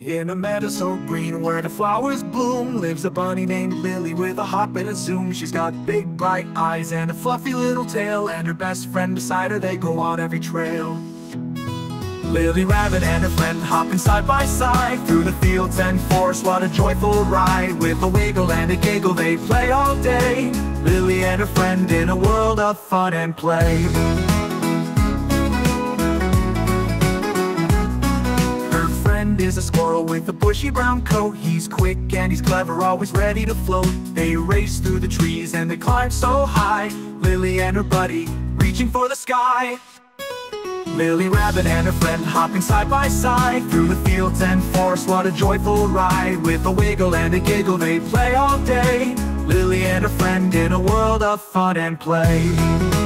In a meadow so green where the flowers bloom Lives a bunny named Lily with a hop and a zoom. She's got big bright eyes and a fluffy little tail And her best friend beside her, they go on every trail. Lily Rabbit and her friend hopping side by side Through the fields and forests, what a joyful ride With a wiggle and a giggle they play all day. Lily and her friend in a world of fun and play is a squirrel with a bushy brown coat. He's quick and he's clever, always ready to float. They race through the trees and they climb so high. Lily and her buddy reaching for the sky. Lily Rabbit and her friend hopping side by side Through the fields and forests, what a joyful ride. With a wiggle and a giggle they play all day. Lily and her friend in a world of fun and play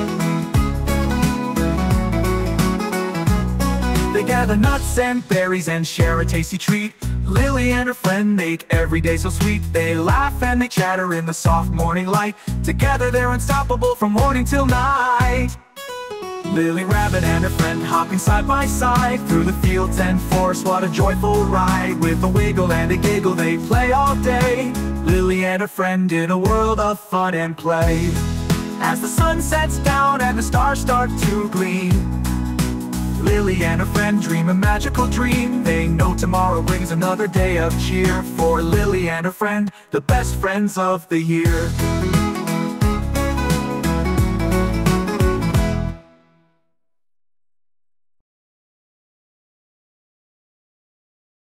gather nuts and berries and share a tasty treat. Lily and her friend make every day so sweet. They laugh and they chatter in the soft morning light. Together they're unstoppable from morning till night. Lily Rabbit and her friend hopping side by side Through the fields and forests, what a joyful ride. With a wiggle and a giggle they play all day. Lily and her friend in a world of fun and play. As the sun sets down and the stars start to gleam Lily and her friend dream a magical dream. They know tomorrow brings another day of cheer For Lily and her friend, the best friends of the year